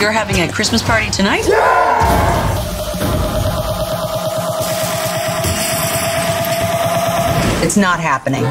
You're having a Christmas party tonight? It's not happening.